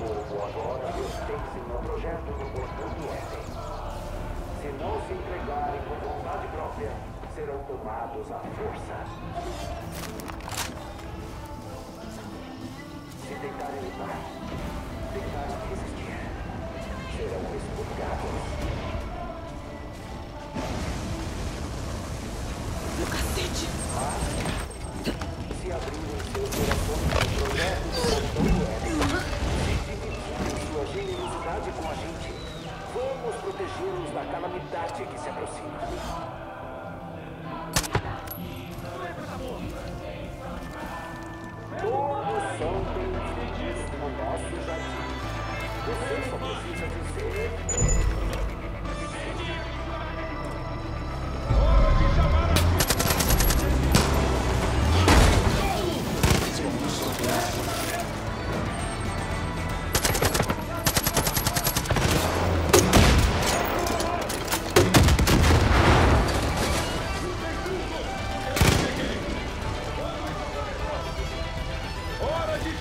povo agora respeitem ao projeto do Porto Éden. Se não se entregarem com vontade própria, serão tomados à força. Se tentarem lutar, tentarem resistir, serão expurgados. Protegê-los da calamidade que se aproxima. Todos são bem-vindos no nosso jardim. Você só precisa dizer.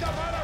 Guatemala.